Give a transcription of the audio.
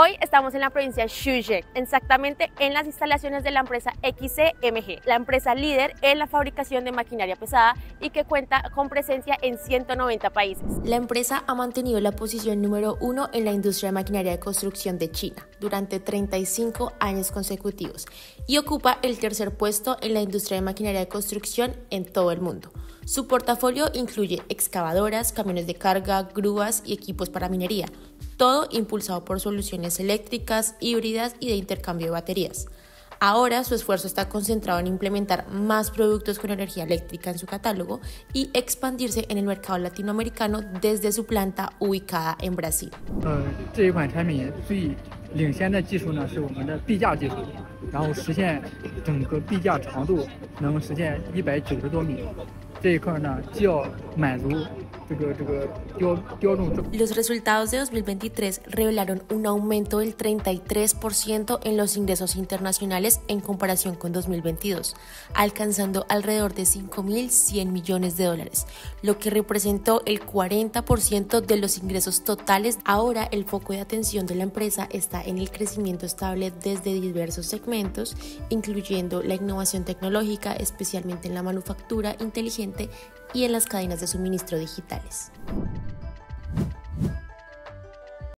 Hoy estamos en la provincia de Zhejiang, exactamente en las instalaciones de la empresa XCMG, la empresa líder en la fabricación de maquinaria pesada y que cuenta con presencia en 190 países. La empresa ha mantenido la posición número uno en la industria de maquinaria de construcción de China durante 35 años consecutivos y ocupa el tercer puesto en la industria de maquinaria de construcción en todo el mundo. Su portafolio incluye excavadoras, camiones de carga, grúas y equipos para minería, todo impulsado por soluciones eléctricas, híbridas y de intercambio de baterías. Ahora su esfuerzo está concentrado en implementar más productos con energía eléctrica en su catálogo y expandirse en el mercado latinoamericano desde su planta ubicada en Brasil. Uh los resultados de 2023 revelaron un aumento del 33% en los ingresos internacionales en comparación con 2022, alcanzando alrededor de 5.100 millones de dólares, lo que representó el 40% de los ingresos totales. Ahora el foco de atención de la empresa está en el crecimiento estable desde diversos segmentos, incluyendo la innovación tecnológica, especialmente en la manufactura inteligente y en las cadenas de suministro digitales.